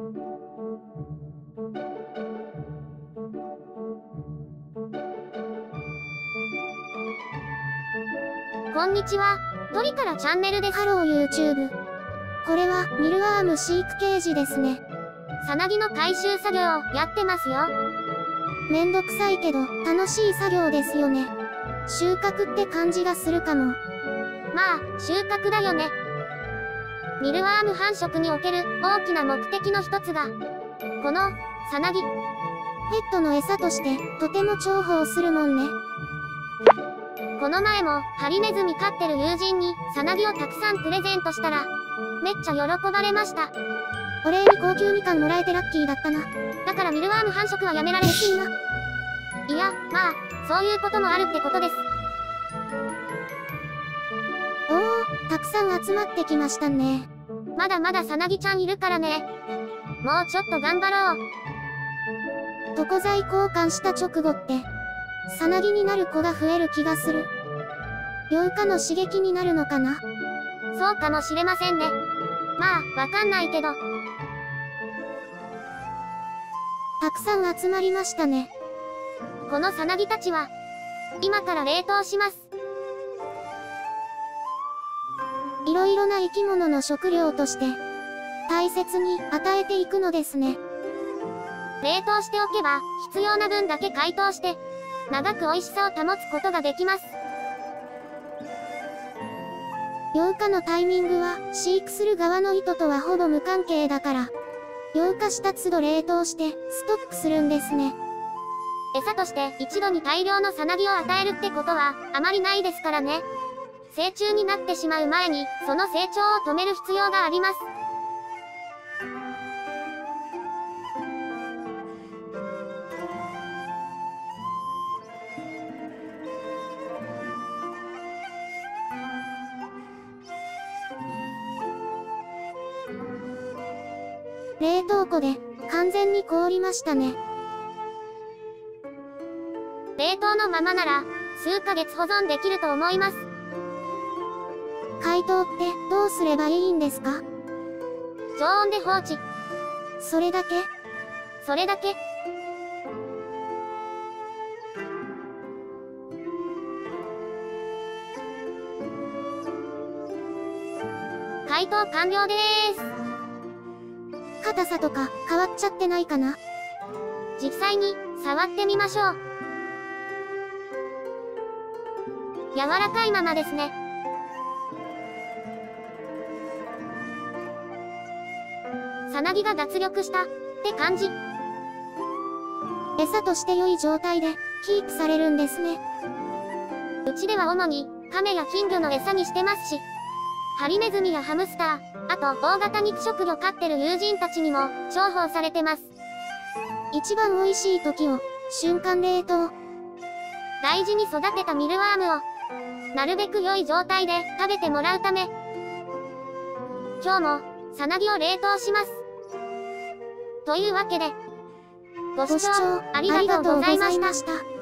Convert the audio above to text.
こんにちは。トリからチャンネルで。ハロー YouTube。これはミルワーム飼育ケージですね。さなぎの回収作業やってますよ。めんどくさいけど楽しい作業ですよね。収穫って感じがするかも。まあ、収穫だよね。ミルワーム繁殖における大きな目的の一つが、この、さなぎ。ペットの餌としてとても重宝するもんね。この前も、ハリネズミ飼ってる友人に、さなぎをたくさんプレゼントしたら、めっちゃ喜ばれました。お礼に高級みかんもらえてラッキーだったな。だからミルワーム繁殖はやめられしいな。いや、まあ、そういうこともあるってことです。おお、たくさん集まってきましたね。まだまださなぎちゃんいるからね。もうちょっと頑張ろう。床材交換した直後って、さなぎになる子が増える気がする。幼化の刺激になるのかな？そうかもしれませんね。まあ、わかんないけど。たくさん集まりましたね。このさなぎたちは、今から冷凍します。いろいろな生き物の食料として、大切に与えていくのですね。冷凍しておけば、必要な分だけ解凍して、長く美味しさを保つことができます。幼化のタイミングは、飼育する側の意図とはほぼ無関係だから、幼化した都度冷凍して、ストックするんですね。餌として一度に大量のさなぎを与えるってことは、あまりないですからね。成虫になってしまう前に、その成長を止める必要があります。冷凍庫で、完全に凍りましたね。冷凍のままなら、数ヶ月保存できると思います。解凍って、どうすればいいんですか？常温で放置。それだけ？それだけ。解凍完了でーす。硬さとか、変わっちゃってないかな？実際に、触ってみましょう。柔らかいままですね。さなぎが脱力したって感じ。餌として良い状態で、キープされるんですね。うちでは主に、亀や金魚の餌にしてますし、ハリネズミやハムスター、あと大型肉食魚飼ってる友人たちにも、重宝されてます。一番美味しい時を、瞬間冷凍。大事に育てたミルワームを、なるべく良い状態で食べてもらうため、今日も、さなぎを冷凍します。というわけで、ご視聴ありがとうございました。